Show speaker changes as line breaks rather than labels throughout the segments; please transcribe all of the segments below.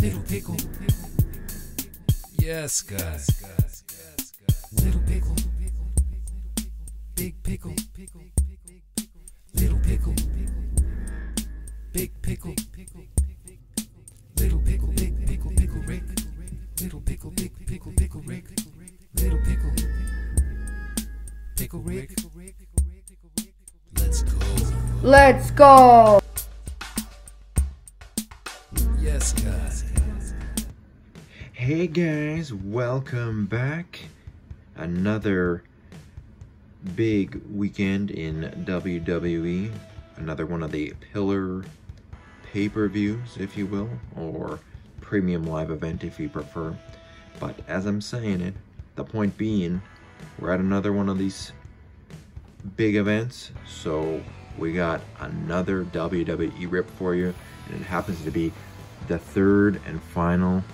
Little pickle. Yes, guys. Little pickle. Big pickle. Little pickle. Big pickle. Little pickle, big pickle, pickle Rick. Little pickle, big pickle, pickle Rick. Little pickle. Pickle Rick. Let's go.
Let's go!
Hey guys, welcome back. Another big weekend in WWE. Another one of the pillar pay per views, if you will, or premium live event if you prefer. But as I'm saying it, the point being, we're at another one of these big events. So we got another WWE rip for you, and it happens to be the third and final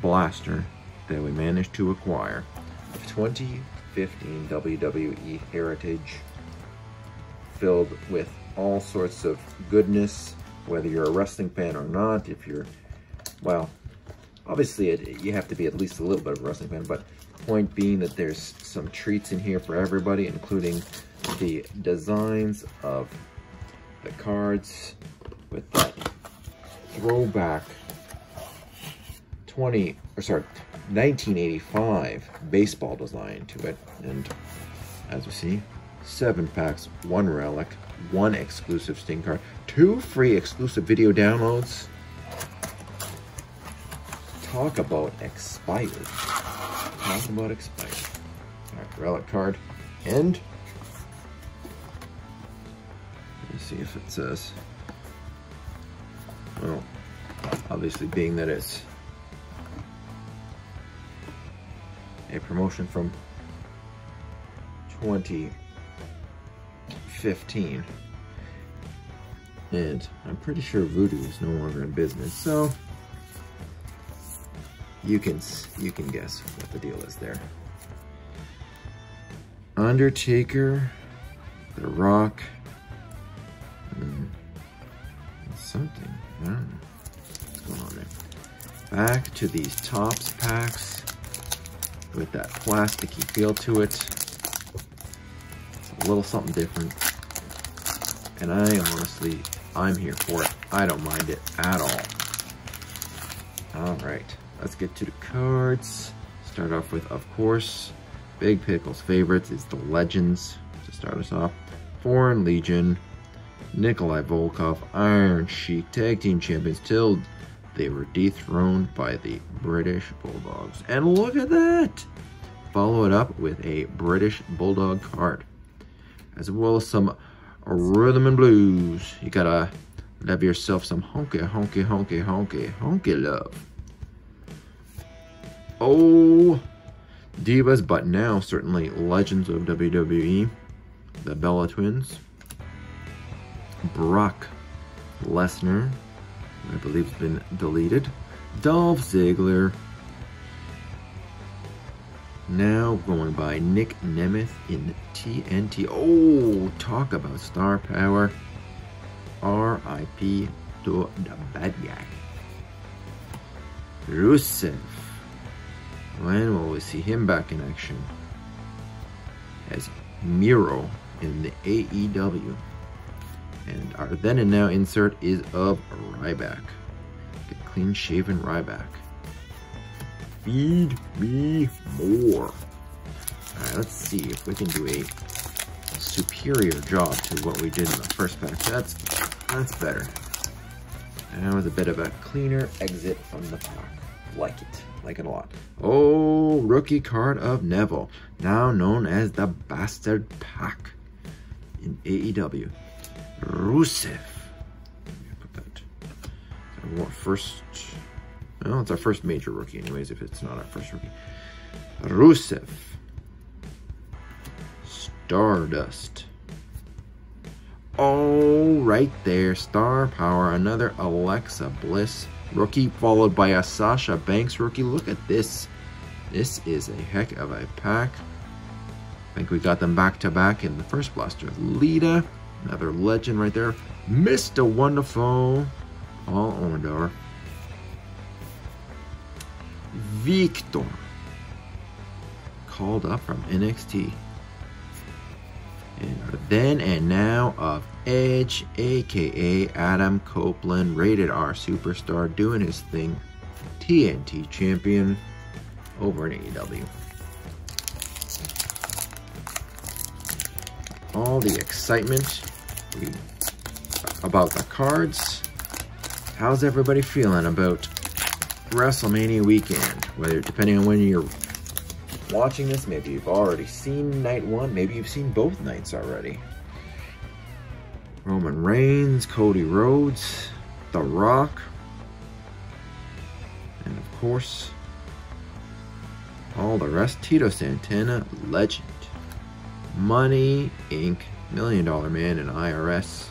blaster that we managed to acquire of 2015 WWE Heritage, filled with all sorts of goodness, whether you're a wrestling fan or not. If you're, well, obviously it, you have to be at least a little bit of a wrestling fan, but point being that there's some treats in here for everybody, including the designs of the cards with that throwback 20 or sorry 1985 baseball design to it. And as we see seven packs one relic one exclusive sting card two free exclusive video downloads. Talk about expired. Talk about expired. All right relic card and let me see if it says well obviously being that it's a promotion from 2015 and I'm pretty sure Vudu is no longer in business so you can you can guess what the deal is there. Undertaker The Rock something I don't know what's going on there. Back to these Topps packs with that plasticky feel to it. It's a little something different. And I honestly, I'm here for it. I don't mind it at all. All right, let's get to the cards. Start off with, of course, Big Pickle's favorites is the Legends to start us off. Foreign Legion, Nikolai Volkov, Iron Sheik, Tag Team Champions till they were dethroned by the British Bulldogs. And look at that! Follow it up with a British Bulldog card. As well as some rhythm and blues. You gotta love yourself some honky, honky, honky, honky, honky love. Oh, divas, but now certainly legends of WWE. The Bella Twins. Brock Lesnar, I believe it's been deleted. Dolph Ziggler. Now going by Nick Nemeth in TNT. Oh, talk about star power. R.I.P. to the bad guy. Rusev. When will we see him back in action? As Miro in the AEW. And our then and now insert is of Ryback. Get clean shaven Ryback. Feed me more. Alright, let's see if we can do a superior job to what we did in the first pack. That's that's better. And was a bit of a cleaner exit from the pack. Like it. Like it a lot. Oh, rookie card of Neville. Now known as the Bastard PAC in AEW. Rusev. Put that. Our first. Well, it's our first major rookie, anyways. If it's not our first rookie, Rusev. Stardust. Oh, right there, Star Power. Another Alexa Bliss rookie, followed by a Sasha Banks rookie. Look at this. This is a heck of a pack. I think we got them back to back in the first blaster. Lita, Another legend right there. Mr. Wonderful. Paul Orndorff. Victor. Called up from NXT. And then and now of Edge, aka Adam Copeland, rated R superstar, doing his thing. TNT champion over in AEW. All the excitement we, about the cards. How's everybody feeling about WrestleMania weekend? Whether depending on when you're watching this, maybe you've already seen night one, maybe you've seen both nights already. Roman Reigns, Cody Rhodes, The Rock, and of course, all the rest. Tito Santana, legend. Money Inc., Million Dollar Man, and IRS.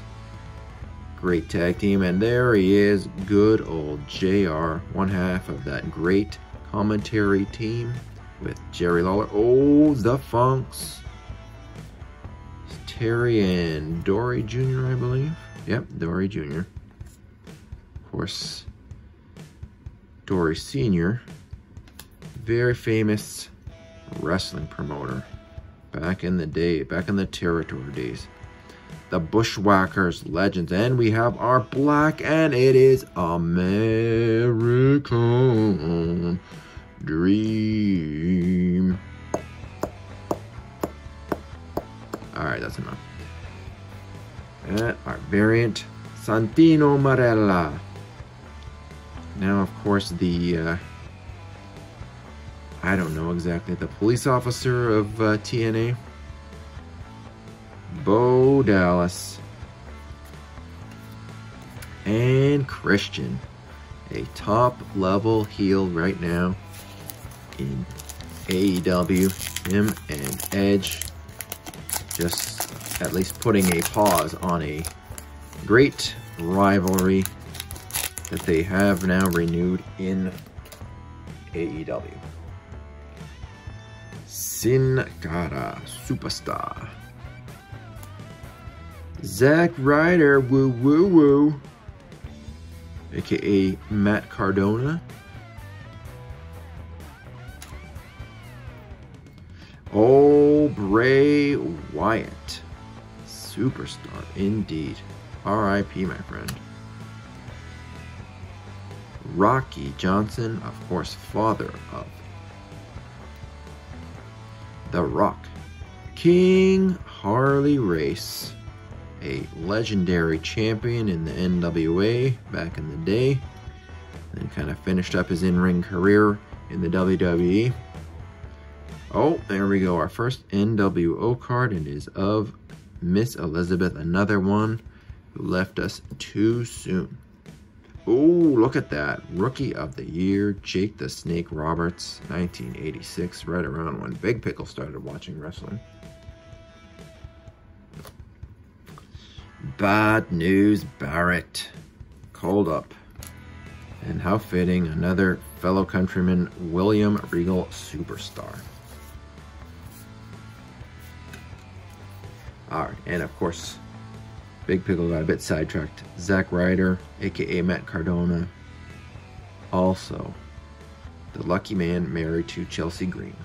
Great tag team, and there he is, good old JR, one half of that great commentary team with Jerry Lawler. Oh, the Funks. It's Terry and Dory Jr., I believe. Yep, Dory Jr. Of course, Dory Sr., very famous wrestling promoter back in the day, back in the territory days. The Bushwhackers legends, and we have our black, and it is American Dream. Alright, that's enough. And our variant, Santino Marella. Now, of course, the, uh, I don't know exactly, the police officer of uh, TNA, Bo Dallas, and Christian, a top level heel right now in AEW. Him and Edge. Just at least putting a pause on a great rivalry that they have now renewed in AEW. Sin Cara Superstar. Zack Ryder, woo woo woo, aka Matt Cardona. Oh, Bray Wyatt, superstar indeed. R.I.P. my friend. Rocky Johnson, of course, father of The Rock. King Harley Race, a legendary champion in the NWA back in the day. Then kind of finished up his in ring career in the WWE. Oh, there we go. Our first NWO card, and is of Miss Elizabeth, another one who left us too soon. Oh, look at that. Rookie of the Year, Jake the Snake Roberts, 1986, right around when Big Pickle started watching wrestling. Bad News Barrett, called up. And how fitting, another fellow countryman, William Regal Superstar. Alright, and of course, Big Pickle got a bit sidetracked. Zack Ryder, aka Matt Cardona, also the lucky man married to Chelsea Green.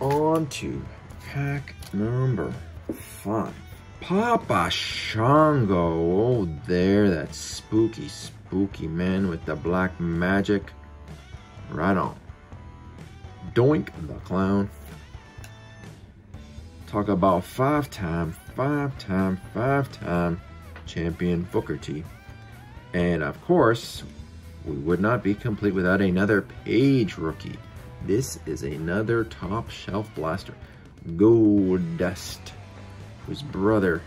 On to pack number five. Papa Shango. Oh, there, that spooky, spooky man with the black magic. Right on. Doink the clown. Talk about five time, five time, five time champion Booker T. And of course, we would not be complete without another Paige rookie. This is another top shelf blaster. Goldust, whose brother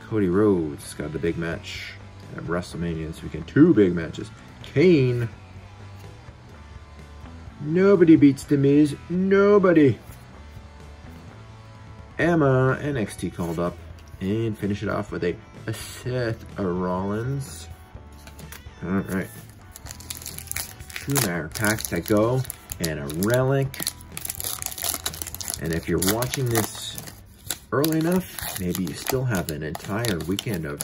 Cody Rhodes got the big match at WrestleMania this weekend. Two big matches. Kane Nobody beats The Miz. Nobody. Emma, NXT called up and finish it off with a, a Seth Rollins. All right. Two more packs to go and a relic. And if you're watching this early enough, maybe you still have an entire weekend of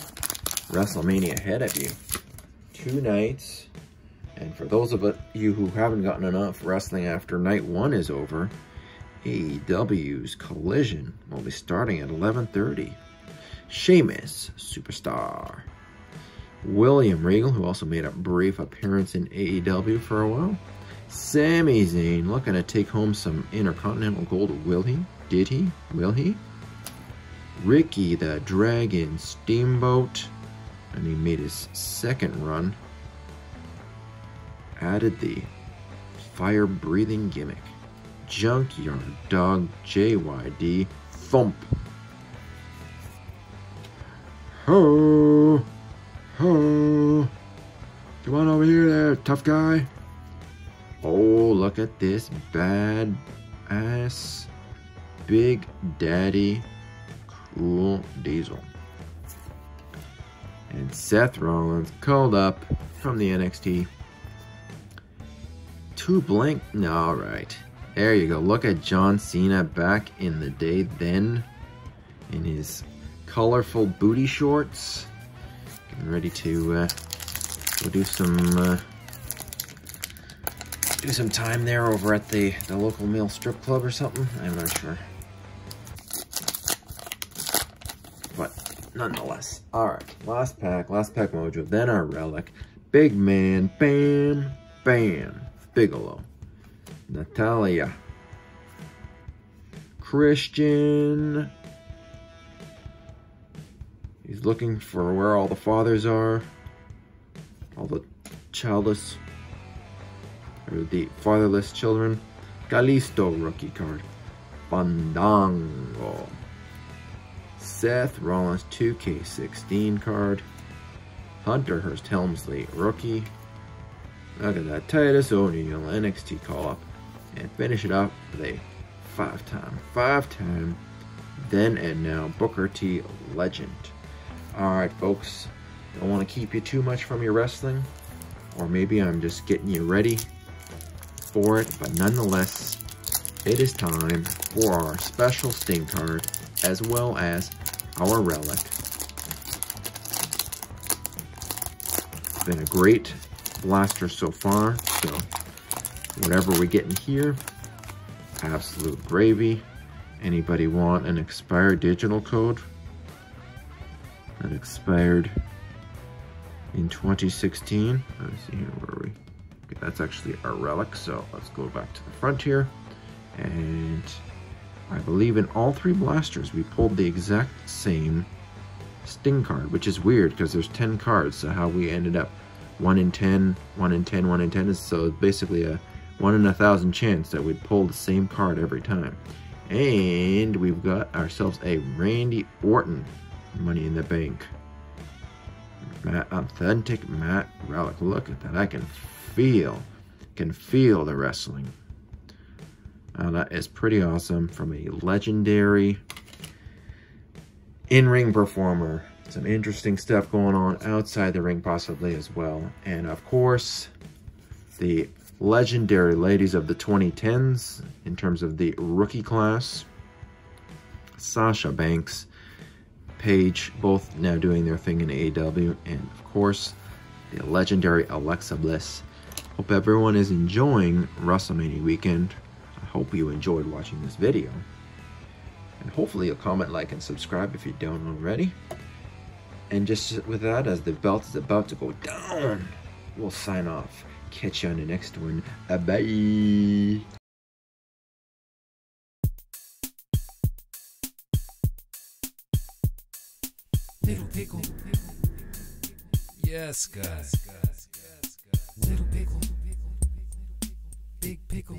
WrestleMania ahead of you. Two nights. And for those of you who haven't gotten enough wrestling after night one is over, AEW's Collision will be starting at 11.30. Sheamus, Superstar. William Regal, who also made a brief appearance in AEW for a while. Sami Zayn looking to take home some Intercontinental Gold. Will he? Did he? Will he? Ricky the Dragon Steamboat. And he made his second run. Added the fire breathing gimmick. Junkyard Dog JYD Thump. Ho! Ho! Come on over here there, tough guy. Oh, look at this bad ass Big Daddy Cool Diesel. And Seth Rollins called up from the NXT. Two blank. No, all right. There you go. Look at John Cena back in the day then in his colorful booty shorts. Getting ready to uh, we'll do some uh, do some time there over at the, the local male strip club or something. I'm not sure. But nonetheless. Alright, last pack, last pack mojo, then our relic. Big man, bam, bam, Bigelow. Natalya. Christian. He's looking for where all the fathers are. All the childless, or the fatherless children. Kalisto rookie card. Fandango. Seth Rollins 2K16 card. Hunter Hearst Helmsley rookie. At that Titus O'Neil NXT call up and finish it up with a five time, five time, then and now Booker T legend. Alright, folks, don't want to keep you too much from your wrestling, or maybe I'm just getting you ready for it, but nonetheless, it is time for our special Sting card as well as our relic. It's been a great blaster so far, so whatever we get in here, absolute gravy. Anybody want an expired digital code that expired in 2016? Let's see here, where are we? Okay, that's actually our relic, so let's go back to the front here. And I believe in all three blasters, we pulled the exact same Sting card, which is weird because there's 10 cards, so how we ended up 1 in 10, 1 in 10, 1 in 10 is so basically a one in a thousand chance that we'd pull the same card every time. And we've got ourselves a Randy Orton Money in the Bank. mat, authentic mat Relic. Look at that. I can feel, can feel the wrestling. Uh, that is pretty awesome from a legendary in-ring performer. Some interesting stuff going on outside the ring possibly as well. And of course, the legendary ladies of the 2010s in terms of the rookie class. Sasha Banks, Paige, both now doing their thing in AEW, and of course, the legendary Alexa Bliss. Hope everyone is enjoying WrestleMania weekend. I hope you enjoyed watching this video. And hopefully you'll comment, like, and subscribe if you don't already. And just with that, as the belt is about to go down, we'll sign off. Catch you on the next one. Uh, bye.
Little pickle,
Yes, guys.
little pickle, big pickle,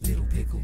little pickle.